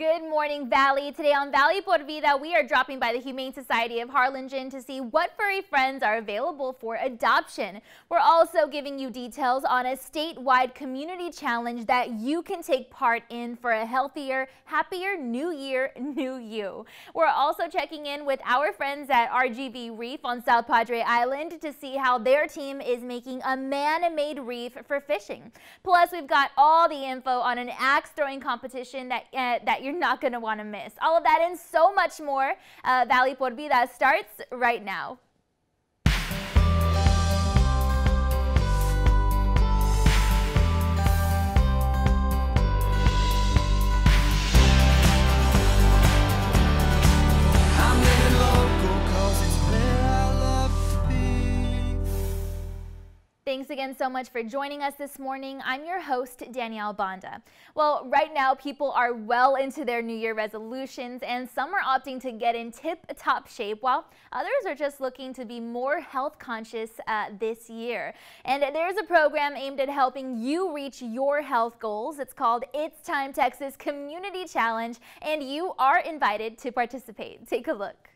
Good morning, Valley. Today on Valley Por Vida, we are dropping by the Humane Society of Harlingen to see what furry friends are available for adoption. We're also giving you details on a statewide community challenge that you can take part in for a healthier, happier new year, new you. We're also checking in with our friends at RGV Reef on South Padre Island to see how their team is making a man-made reef for fishing. Plus, we've got all the info on an axe throwing competition that, uh, that you're not going to want to miss. All of that and so much more. Uh, Valley Por Vida starts right now. Thanks again so much for joining us this morning. I'm your host, Danielle Banda. Well, right now, people are well into their New Year resolutions, and some are opting to get in tip top shape, while others are just looking to be more health conscious uh, this year. And there's a program aimed at helping you reach your health goals. It's called It's Time Texas Community Challenge, and you are invited to participate. Take a look.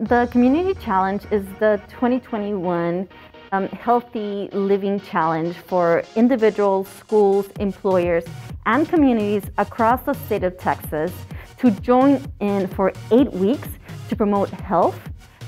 The Community Challenge is the 2021 um, healthy living challenge for individuals, schools, employers, and communities across the state of Texas to join in for eight weeks to promote health,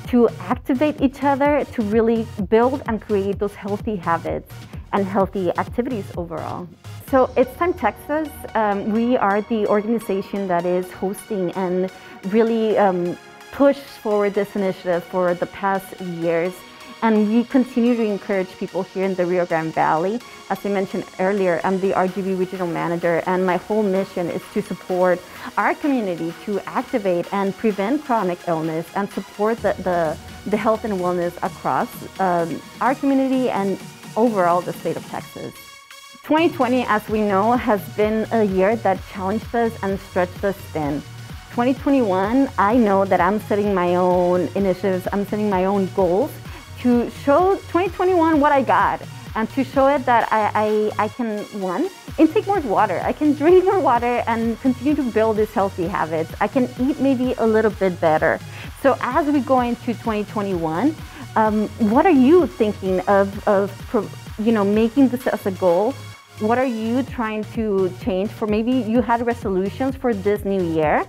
to activate each other, to really build and create those healthy habits and healthy activities overall. So it's Time Texas. Um, we are the organization that is hosting and really um, pushed forward this initiative for the past years. And we continue to encourage people here in the Rio Grande Valley. As I mentioned earlier, I'm the RGV Regional Manager, and my whole mission is to support our community to activate and prevent chronic illness and support the, the, the health and wellness across um, our community and overall the state of Texas. 2020, as we know, has been a year that challenged us and stretched us thin. 2021, I know that I'm setting my own initiatives, I'm setting my own goals to show 2021 what I got and to show it that I, I, I can, one, intake more water. I can drink more water and continue to build these healthy habits. I can eat maybe a little bit better. So as we go into 2021, um, what are you thinking of, of, you know, making this as a goal? What are you trying to change for maybe you had resolutions for this new year?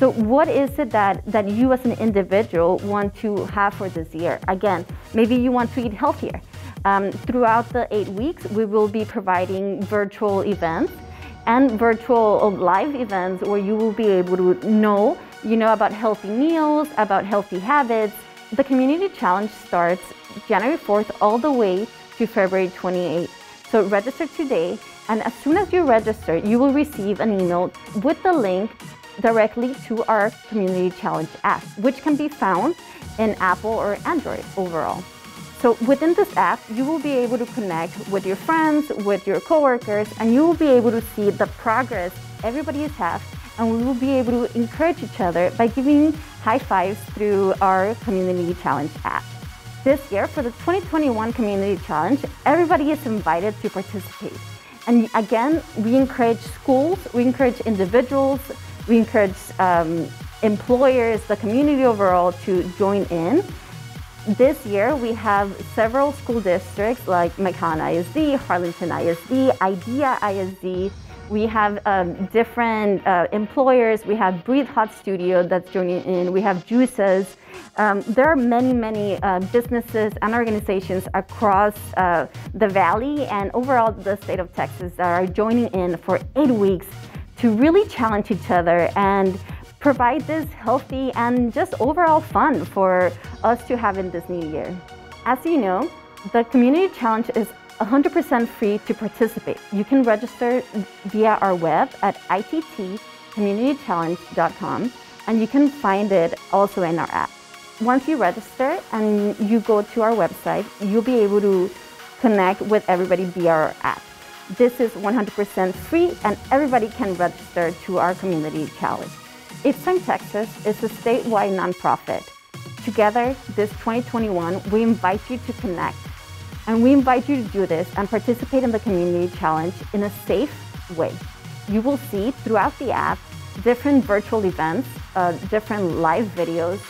So what is it that, that you as an individual want to have for this year? Again, maybe you want to eat healthier. Um, throughout the eight weeks, we will be providing virtual events and virtual live events where you will be able to know, you know, about healthy meals, about healthy habits. The community challenge starts January 4th all the way to February 28th. So register today, and as soon as you register, you will receive an email with the link directly to our Community Challenge app, which can be found in Apple or Android overall. So within this app, you will be able to connect with your friends, with your coworkers, and you will be able to see the progress everybody has and we will be able to encourage each other by giving high fives through our Community Challenge app. This year, for the 2021 Community Challenge, everybody is invited to participate. And again, we encourage schools, we encourage individuals, we encourage um, employers, the community overall to join in. This year, we have several school districts like McAllen ISD, Harlingen ISD, IDEA ISD. We have um, different uh, employers. We have Breathe Hot Studio that's joining in. We have Juices. Um, there are many, many uh, businesses and organizations across uh, the valley and overall the state of Texas that are joining in for eight weeks to really challenge each other and provide this healthy and just overall fun for us to have in this new year. As you know, the Community Challenge is 100% free to participate. You can register via our web at ittcommunitychallenge.com and you can find it also in our app. Once you register and you go to our website, you'll be able to connect with everybody via our app. This is 100% free and everybody can register to our community challenge. Time Texas is a statewide nonprofit. Together, this 2021, we invite you to connect. And we invite you to do this and participate in the community challenge in a safe way. You will see throughout the app different virtual events, uh, different live videos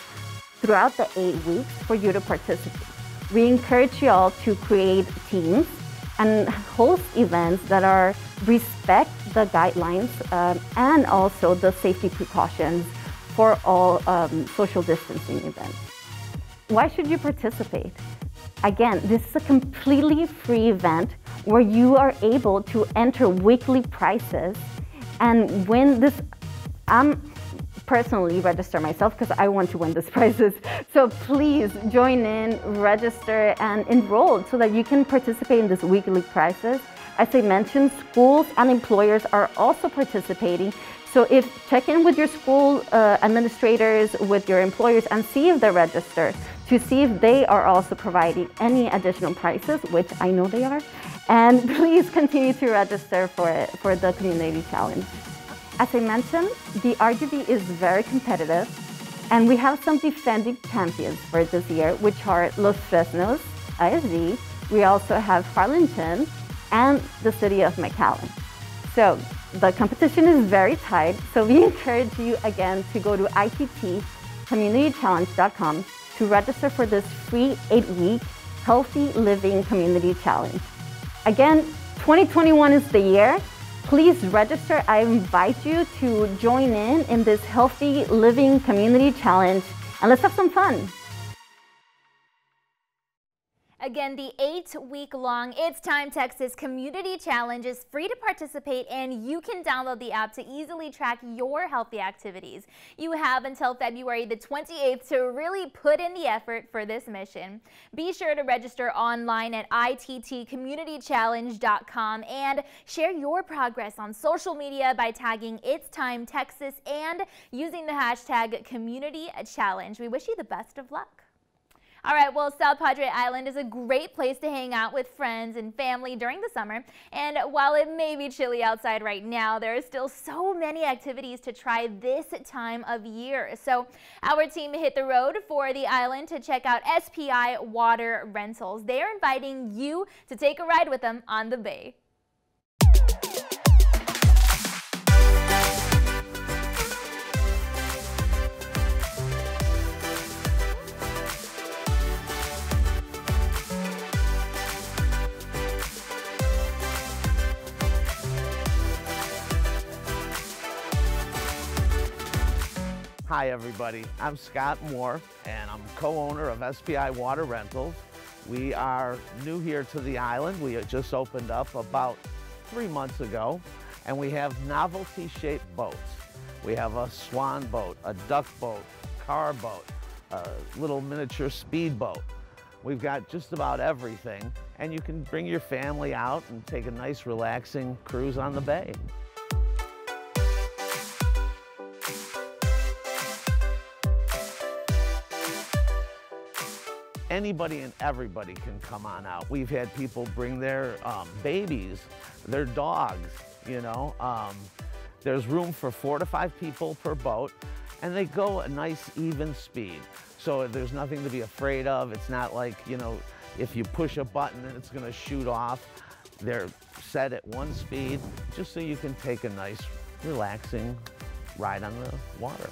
throughout the eight weeks for you to participate. We encourage you all to create teams and host events that are respect the guidelines um, and also the safety precautions for all um, social distancing events. Why should you participate? Again, this is a completely free event where you are able to enter weekly prizes and win this. I'm personally register myself because I want to win these prizes. So please join in, register, and enroll so that you can participate in this weekly prizes. As I mentioned, schools and employers are also participating. So if check in with your school uh, administrators, with your employers, and see if they're registered to see if they are also providing any additional prizes, which I know they are. And please continue to register for it, for the community challenge. As I mentioned, the RGV is very competitive, and we have some defending champions for this year, which are Los Fresnos, ISD. We also have Harlingen and the city of McAllen. So the competition is very tight, so we encourage you again to go to ittcommunitychallenge.com to register for this free eight-week Healthy Living Community Challenge. Again, 2021 is the year. Please register. I invite you to join in in this Healthy Living Community Challenge and let's have some fun. Again, the eight week long It's Time Texas Community Challenge is free to participate and you can download the app to easily track your healthy activities. You have until February the 28th to really put in the effort for this mission. Be sure to register online at ittcommunitychallenge.com and share your progress on social media by tagging It's Time Texas and using the hashtag Community Challenge. We wish you the best of luck. All right, well, South Padre Island is a great place to hang out with friends and family during the summer. And while it may be chilly outside right now, there are still so many activities to try this time of year. So our team hit the road for the island to check out SPI Water Rentals. They're inviting you to take a ride with them on the bay. Hi everybody, I'm Scott Moore and I'm co-owner of SPI Water Rentals. We are new here to the island. We just opened up about three months ago and we have novelty shaped boats. We have a swan boat, a duck boat, car boat, a little miniature speedboat. We've got just about everything and you can bring your family out and take a nice relaxing cruise on the bay. Anybody and everybody can come on out. We've had people bring their um, babies, their dogs, you know. Um, there's room for four to five people per boat, and they go a nice even speed. So there's nothing to be afraid of. It's not like, you know, if you push a button and it's gonna shoot off. They're set at one speed, just so you can take a nice, relaxing ride on the water.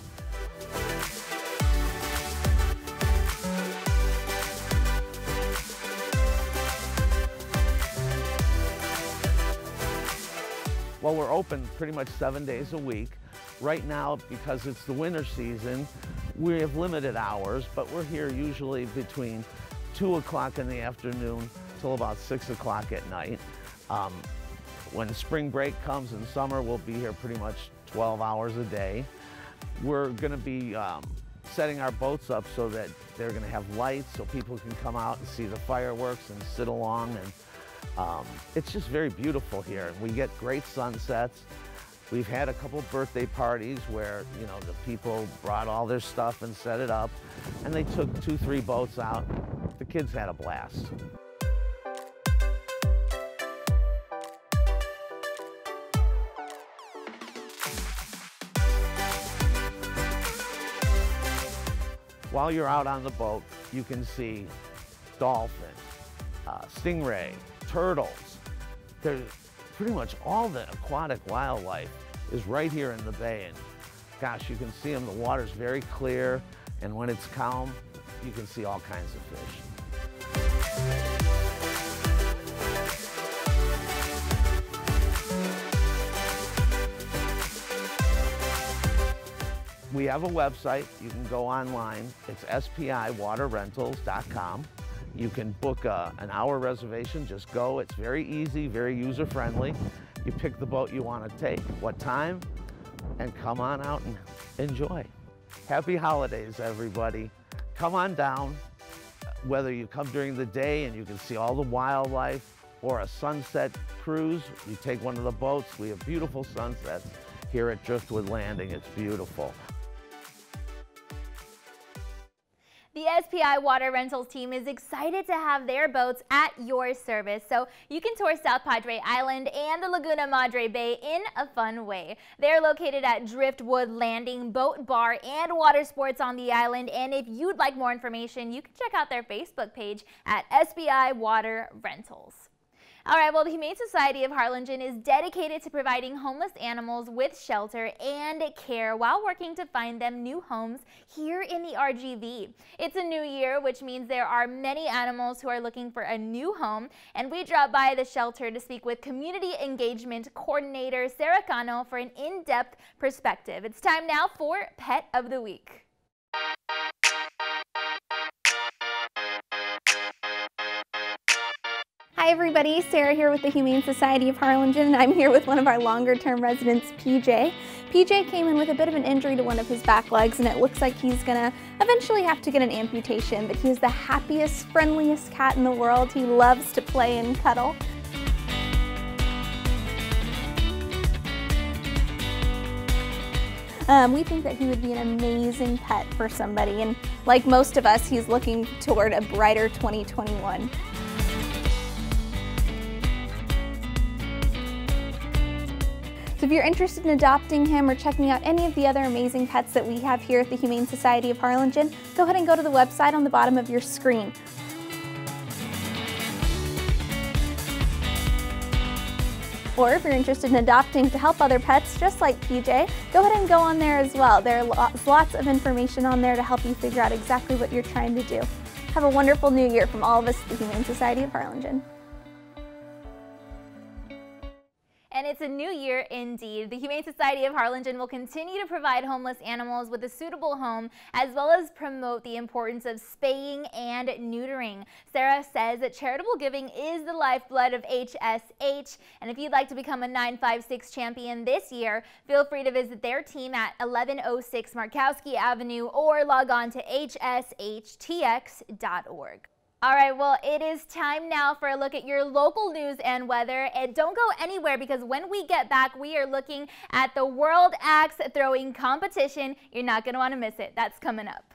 Well, we're open pretty much seven days a week. Right now, because it's the winter season, we have limited hours, but we're here usually between 2 o'clock in the afternoon till about 6 o'clock at night. Um, when spring break comes in summer, we'll be here pretty much 12 hours a day. We're going to be um, setting our boats up so that they're going to have lights so people can come out and see the fireworks and sit along and um, it's just very beautiful here. We get great sunsets. We've had a couple birthday parties where, you know, the people brought all their stuff and set it up, and they took two, three boats out. The kids had a blast. While you're out on the boat, you can see dolphins, uh, stingray, turtles. There's pretty much all the aquatic wildlife is right here in the bay. And gosh, you can see them. The water's very clear, and when it's calm, you can see all kinds of fish. We have a website. You can go online. It's spiwaterrentals.com. You can book a, an hour reservation. Just go. It's very easy, very user friendly. You pick the boat you want to take, what time, and come on out and enjoy. Happy holidays, everybody. Come on down. Whether you come during the day and you can see all the wildlife or a sunset cruise, you take one of the boats. We have beautiful sunsets here at Driftwood Landing. It's beautiful. The SPI Water Rentals team is excited to have their boats at your service, so you can tour South Padre Island and the Laguna Madre Bay in a fun way. They're located at Driftwood Landing Boat Bar and Water Sports on the island, and if you'd like more information, you can check out their Facebook page at SPI Water Rentals. All right, well, the Humane Society of Harlingen is dedicated to providing homeless animals with shelter and care while working to find them new homes here in the RGV. It's a new year, which means there are many animals who are looking for a new home, and we dropped by the shelter to speak with Community Engagement Coordinator Sarah Cano for an in-depth perspective. It's time now for Pet of the Week. Hi everybody, Sarah here with the Humane Society of Harlingen and I'm here with one of our longer term residents, PJ. PJ came in with a bit of an injury to one of his back legs and it looks like he's gonna eventually have to get an amputation, but he's the happiest, friendliest cat in the world. He loves to play and cuddle. Um, we think that he would be an amazing pet for somebody and like most of us, he's looking toward a brighter 2021. So if you're interested in adopting him or checking out any of the other amazing pets that we have here at the Humane Society of Harlingen, go ahead and go to the website on the bottom of your screen. Or if you're interested in adopting to help other pets, just like PJ, go ahead and go on there as well. There are lots, of information on there to help you figure out exactly what you're trying to do. Have a wonderful new year from all of us at the Humane Society of Harlingen. It's a new year indeed. The Humane Society of Harlingen will continue to provide homeless animals with a suitable home as well as promote the importance of spaying and neutering. Sarah says that charitable giving is the lifeblood of HSH. And if you'd like to become a 956 champion this year, feel free to visit their team at 1106 Markowsky Avenue or log on to hshtx.org. All right, well, it is time now for a look at your local news and weather. And don't go anywhere because when we get back, we are looking at the World Axe Throwing Competition. You're not going to want to miss it. That's coming up.